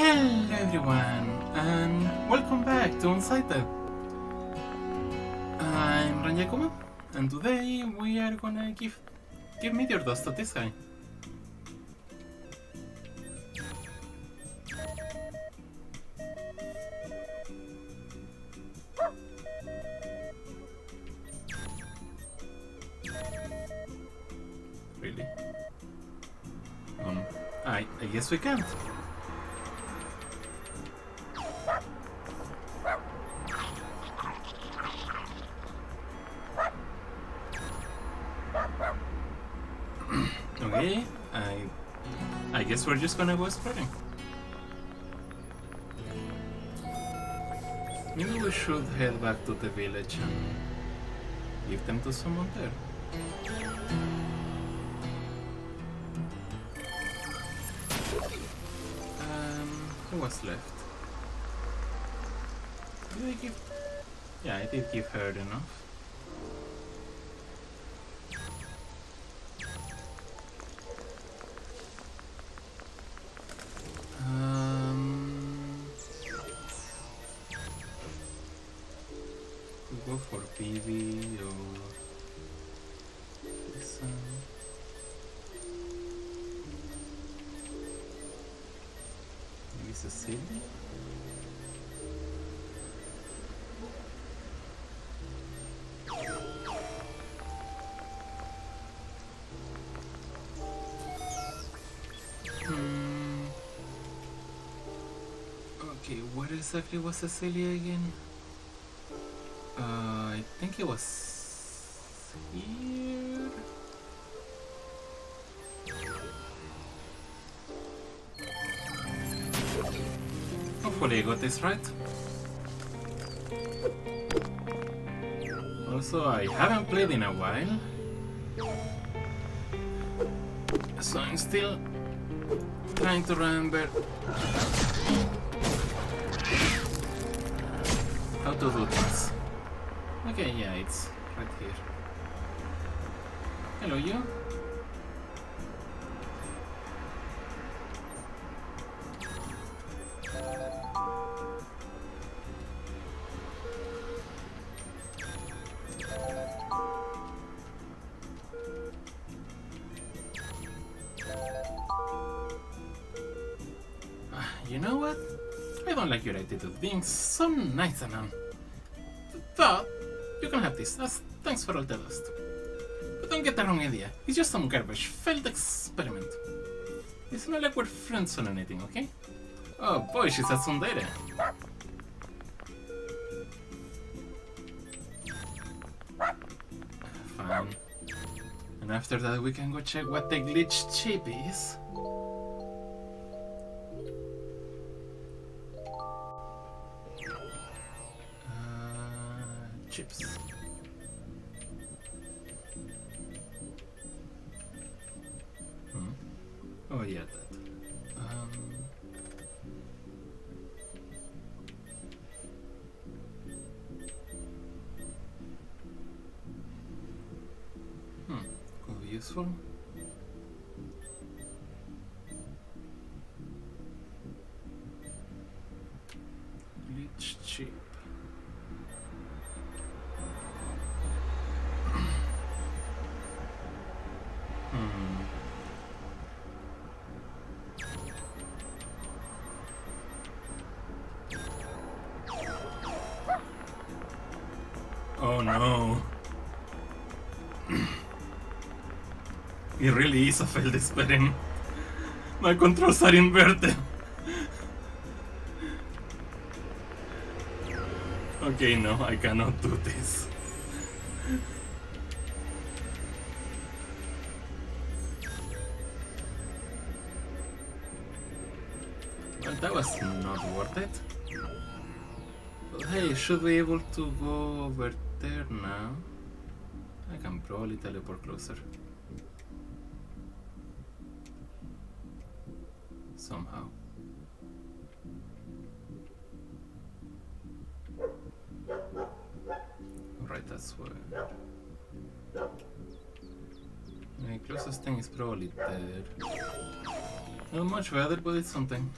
Hello everyone, and welcome back to Unsighted. I'm Ran Yakumo, and today we are gonna give give meteor dust to this guy. Really? Um, I I guess we can't. Just gonna go spreading. Maybe we should head back to the village and give them to someone there. Um, who was left? Did I give? Yeah, I did give her enough. Go for PV or this one. Maybe? Hmm. Okay, where exactly was Cecilia again? Think it was here. Hopefully I got this right. Also, I haven't played in a while. So I'm still trying to remember how to do things. Okay, yeah, it's right here. Hello, you. Ah, You know what? I don't like your attitude being so nice and can have this as thanks for all the dust. But don't get the wrong idea. It's just some garbage failed experiment. It's not like we're friends or anything, okay? Oh boy, she's a tsundere. Fine. And after that we can go check what the glitch chip is. Oh yeah, that. Um, hmm. Could be useful. It really is a failed experiment. My controls are inverted. okay, no, I cannot do this. Well, that was not worth it. But hey, should be able to go over there now. I can probably teleport closer. Somehow. Right, that's where. The closest thing is probably there. Not much weather, but it's something.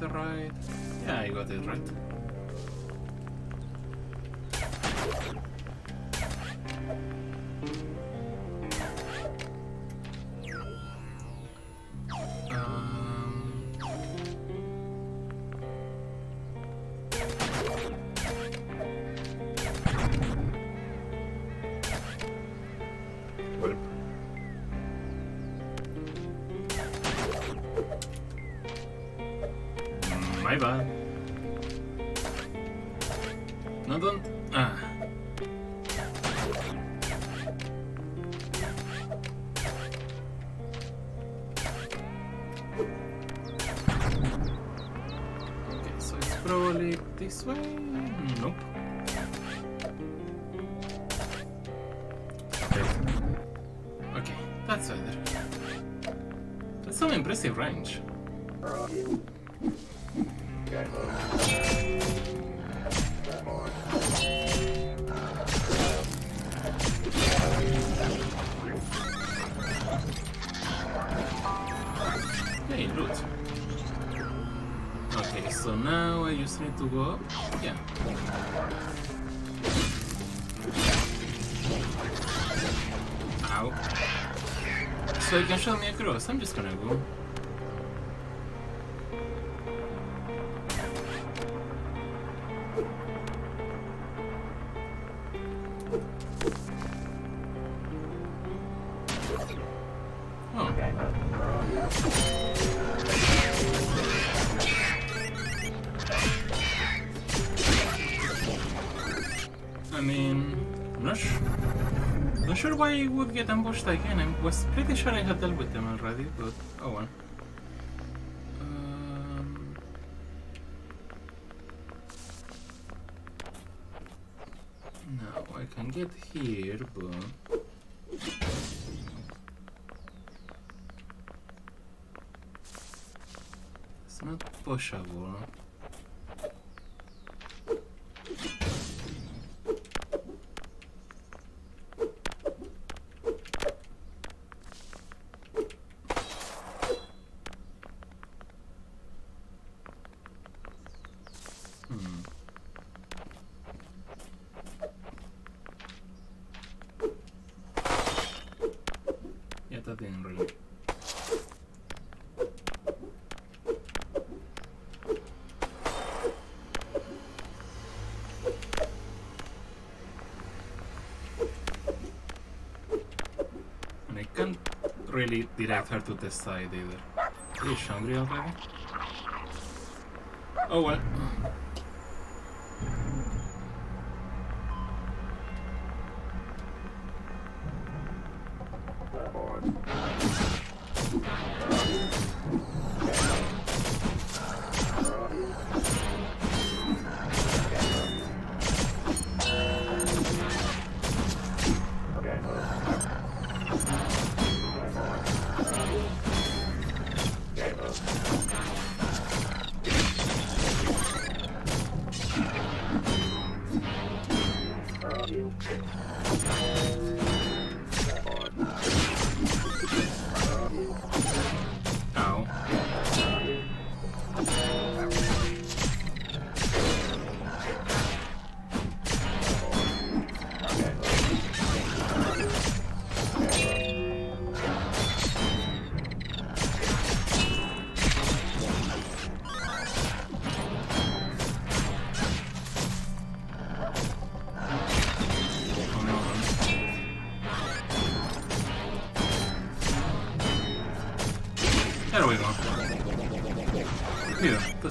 That right? Yeah, I got it right. Probably this way? Nope. Okay, that's better. That's some impressive range. So now I just need to go up. Yeah. Ow. So you can show me across. I'm just gonna go. I'm not sure. Not sure why I would get ambushed again. I was pretty sure I had dealt with them already, but oh well. Um, now I can get here, but it's not pushable. Hmm. Yeah, that didn't really. And I can't direct her to the side either. Is she hungry already? Oh well.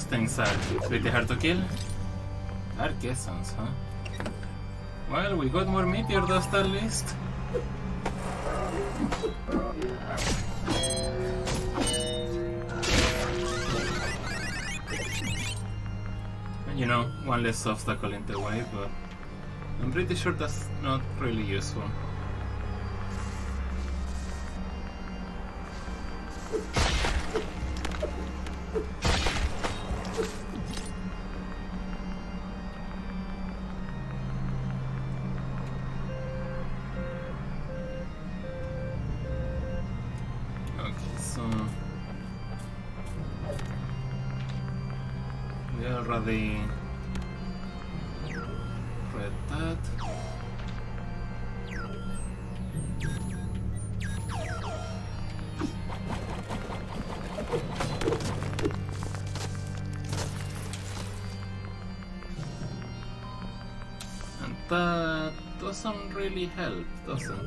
Those things are pretty hard to kill. Dark Essence, huh? Well, we got more meteor dust at least. And you know, one less obstacle in the way, but I'm pretty sure that's not really useful. That doesn't really help, does it?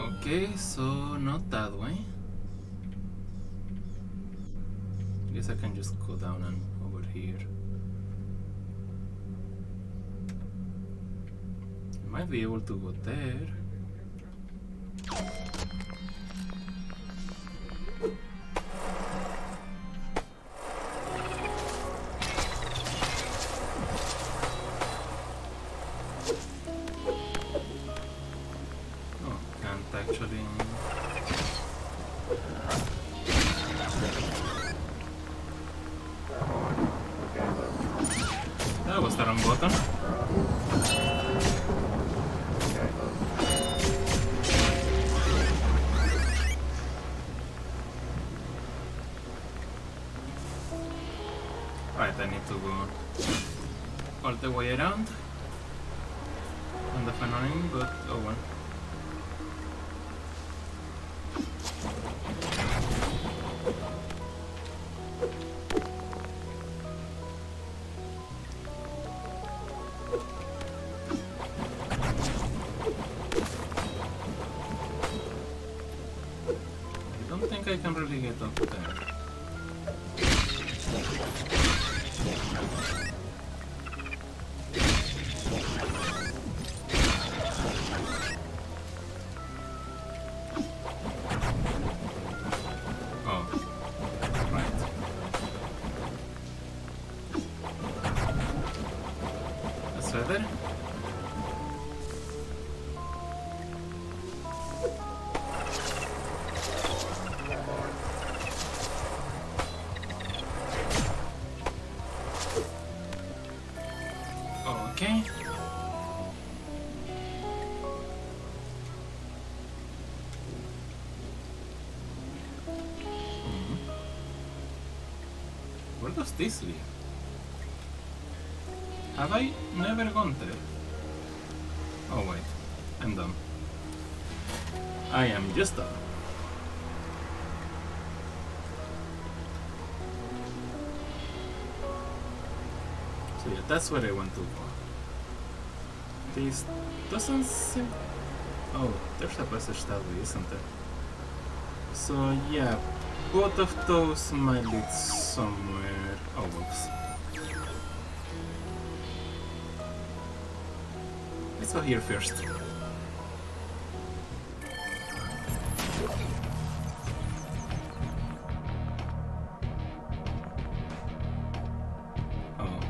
Okay, so not that way. I Guess I can just go down and over here. Might be able to go there. All the way around on the annoying, but oh well. This lead? Have I never gone there? Oh wait, I'm done. I am just done. So yeah, that's where I want to go. This doesn't seem... Oh, there's a passage that way, isn't there? So yeah, both of those might lead somewhere. Oh, whoops. Let's go here first. Oh.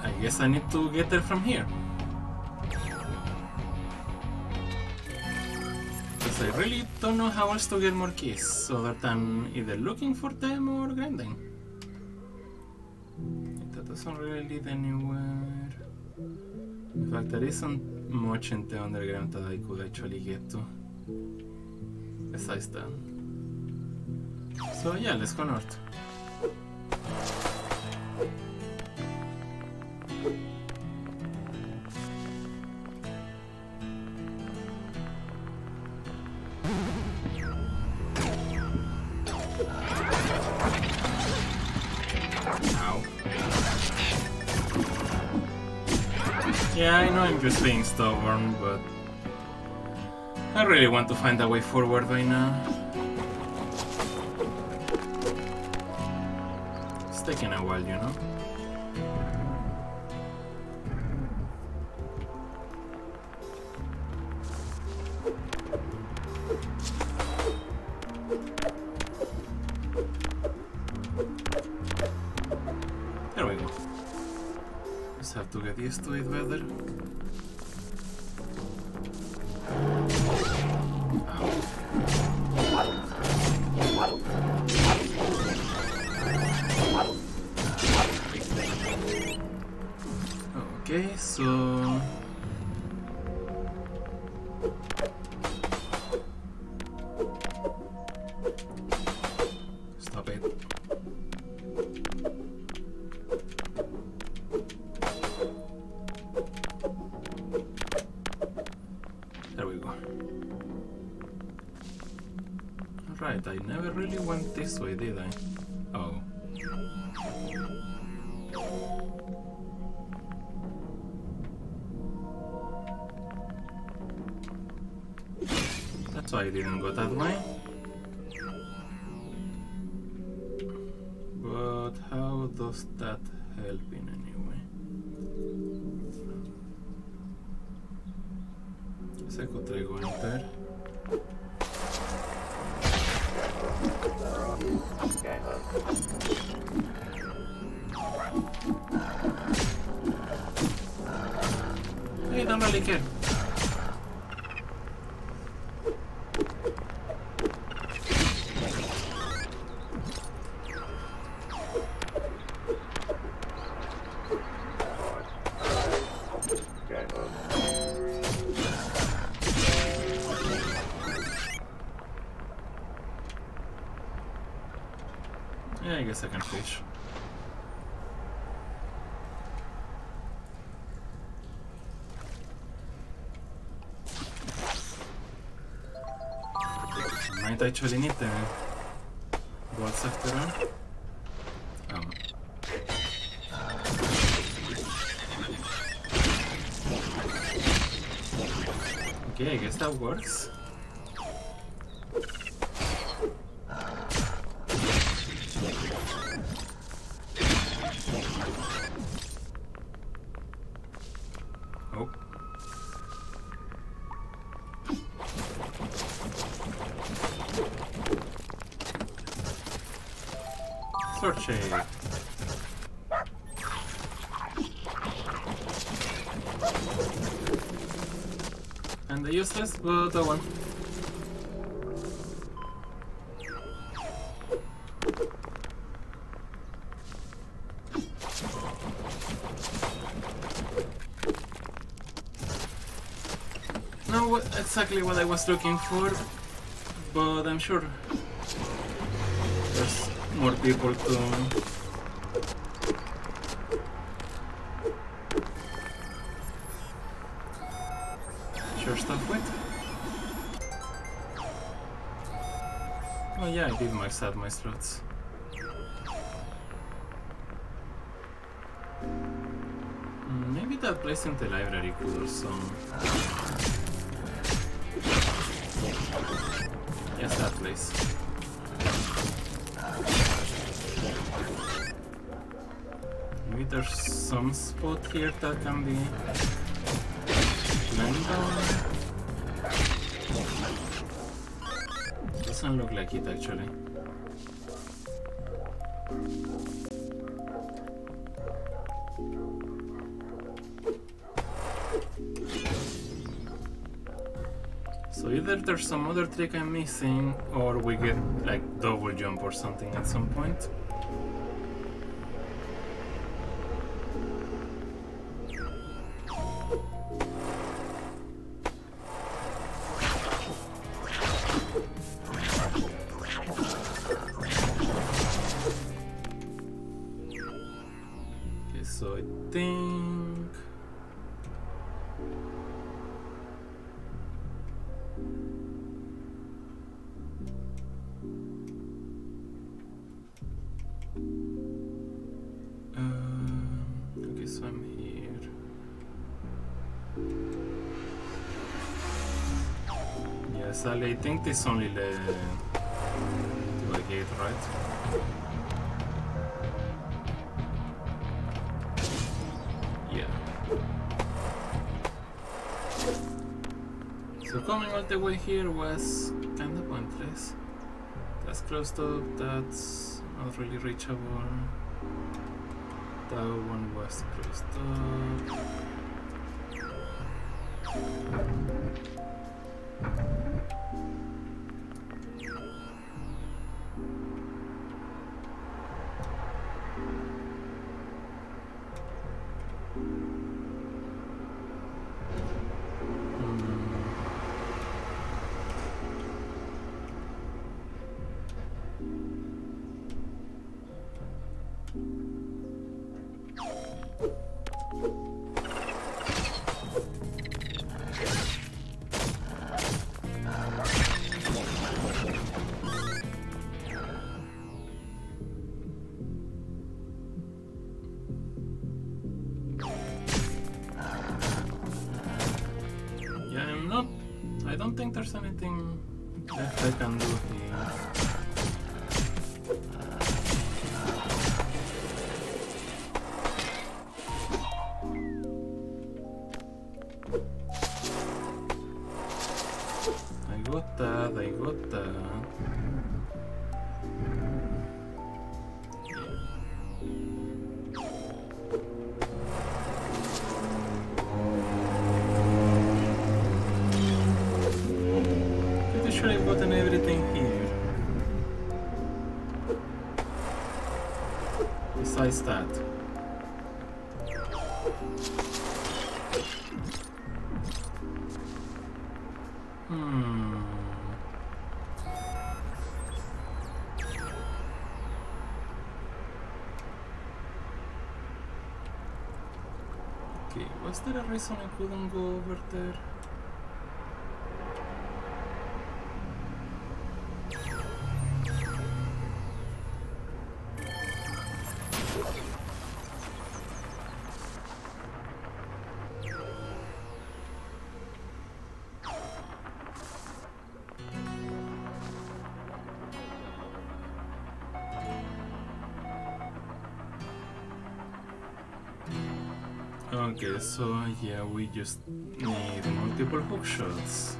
I guess I need to get there from here. I really don't know how else to get more keys other than either looking for them or grinding. That doesn't really lead anywhere. In fact, there isn't much in the underground that I could actually get to. Besides that. So yeah, let's go north. Just being stubborn, but I really want to find a way forward by now. It's taking a while, you know? To get used to it. Went this way, did I? Oh. That's why I didn't go that way. But how does that help in any way? Seco traigo enter. Hey, don't really care. Need the bolts after all. Oh. Okay, I guess that works. The one. Not exactly what I was looking for, but I'm sure there's more people to My slots. Mm, Maybe that place in the library could also Yes, that place. Maybe there's some spot here that can be Doesn't look like it actually. So either there's some other trick I'm missing, or we get like double jump or something at some point. Sally, I think this only the to a gate, right? Yeah. So coming all the way here was kinda pointless. That's closed up, that's not really reachable. That one was closed. Yeah, I'm not. I don't think there's anything left I can do Hmm. Okay, was there a reason I couldn't go over there? So yeah, we just need multiple hook shots.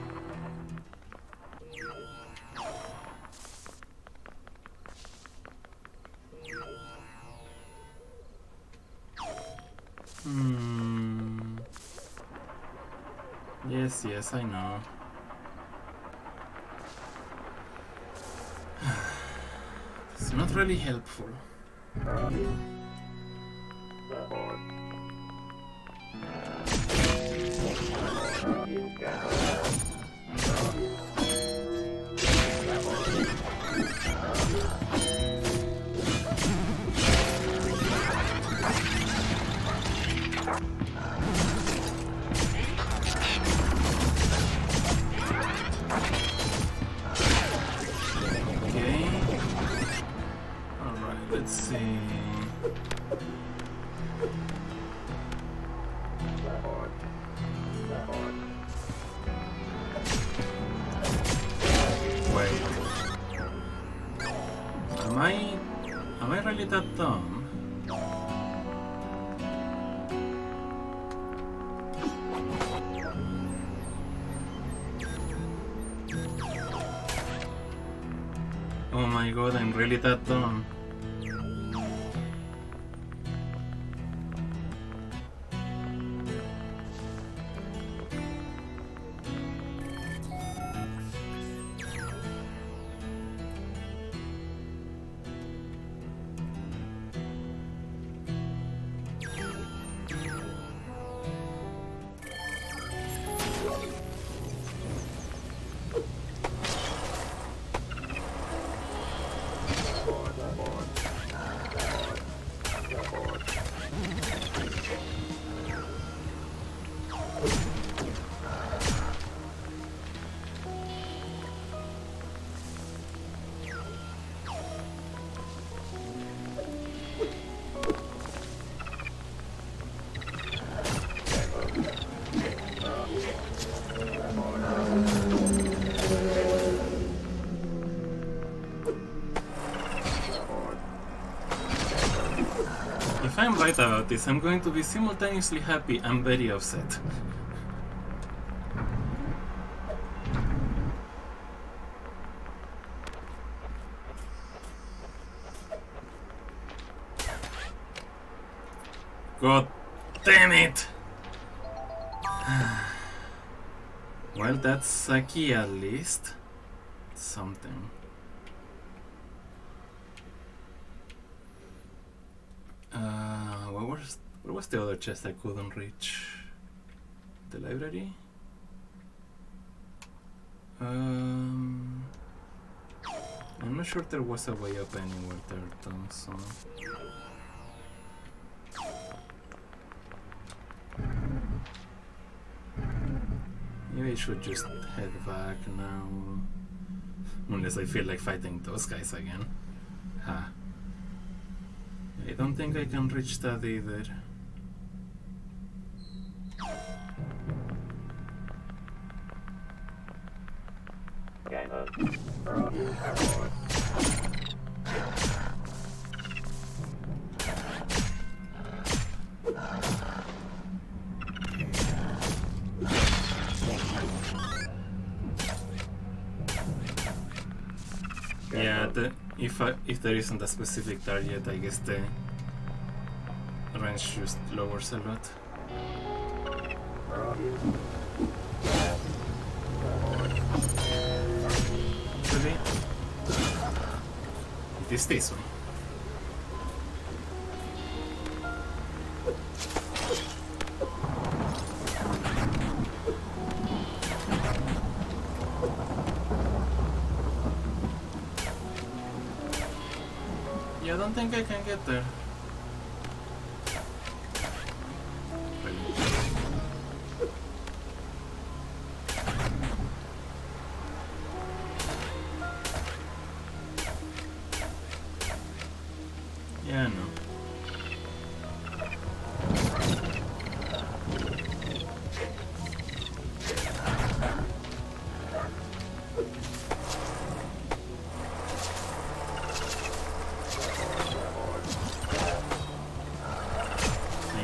Hmm. Yes, yes, I know. It's not really helpful. Let's see. That thumb. Oh my god, I'm really that dumb. Right about this, I'm going to be simultaneously happy and very upset. God damn it! well, that's a key at least. Something. Uh, what was the other chest I couldn't reach? The library. Um, I'm not sure there was a way up anywhere there, though. So. Maybe I should just head back now. Unless I feel like fighting those guys again. Ha. I don't think I can reach that either. Yeah, the, if I, if there isn't a specific target, I guess the range just lowers a lot. This one. Yeah, I don't think I can get there.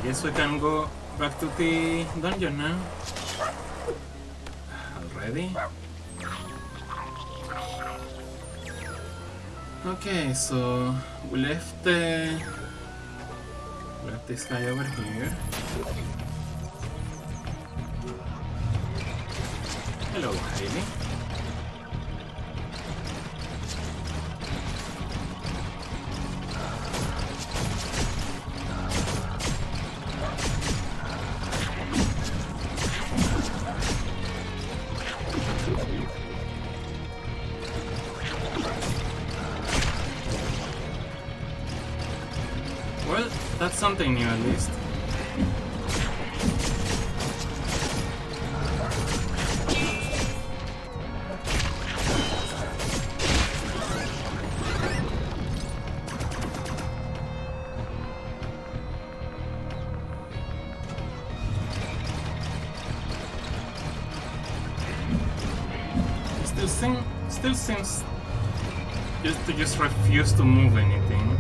Guess we can go back to the dungeon now. Already? Okay, so we left the left this guy over here. Hello, Hailey. Still seems just to just refuse to move anything.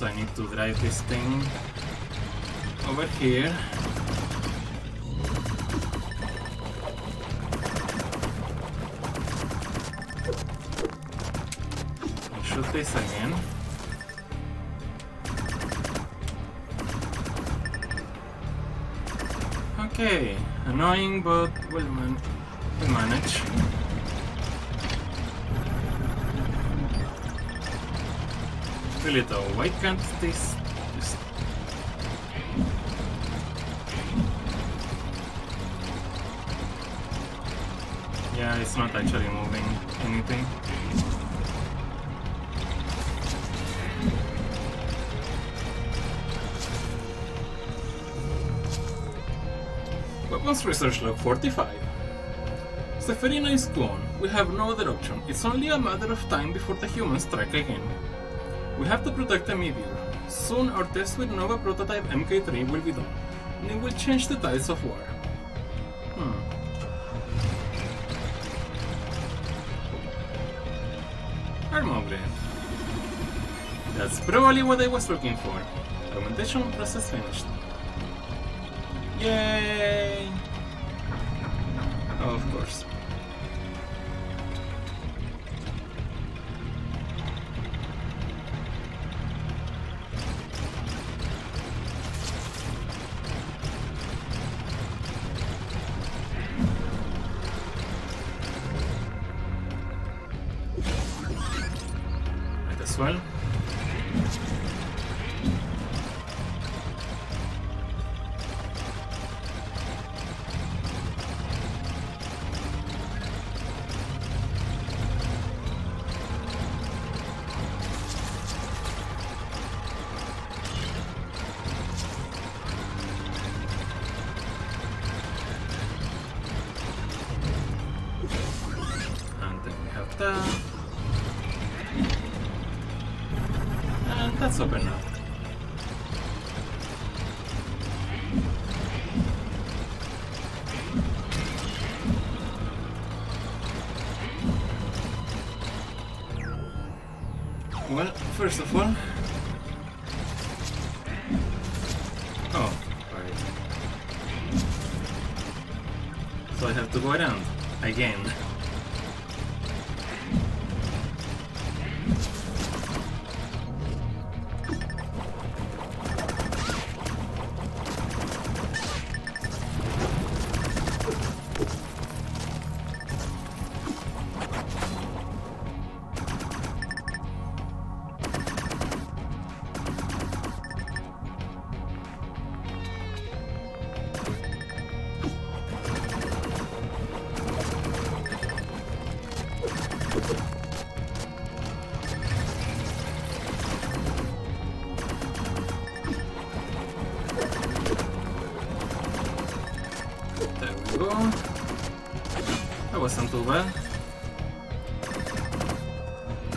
So I need to drive this thing over here. I shoot this again. Okay, annoying, but we'll, man we'll manage. Really though, why can't this. Yeah, it's not actually moving anything. Weapons Research Log 45. Seferina is gone. We have no other option. It's only a matter of time before the humans strike again. We have to protect the meteor. Soon our test with Nova prototype MK3 will be done, and it will change the tides of war. Hmm. Armogre. That's probably what I was looking for. Augmentation process finished. Yay! Of course. First of all... Oh, right. So I have to go around again.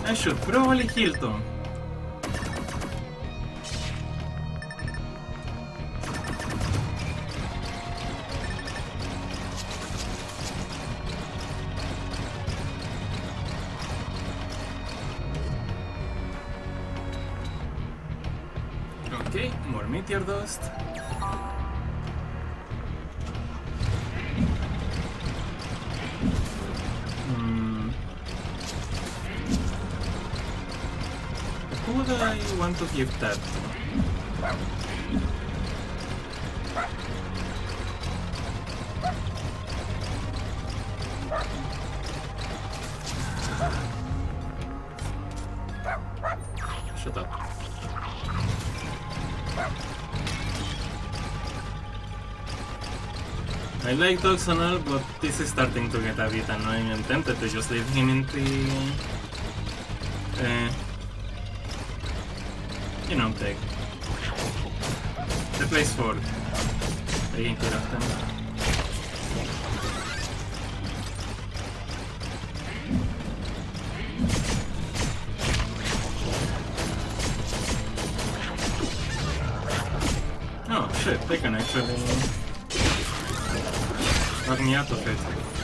É, bra, Holly Hilton. To that? Shut up. I like dogs and all, but this is starting to get a bit annoying. I'm tempted to just leave him in the... Uh, you know, the... The place for care of. Oh shit, they can actually knock me out of it.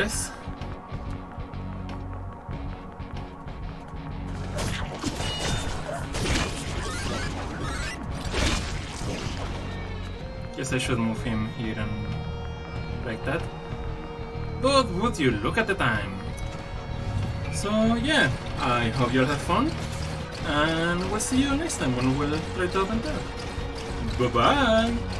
this. Guess I should move him here and like that. But would you look at the time? So yeah, I hope you all had fun, and we'll see you next time when we'll play Top and Bye bye!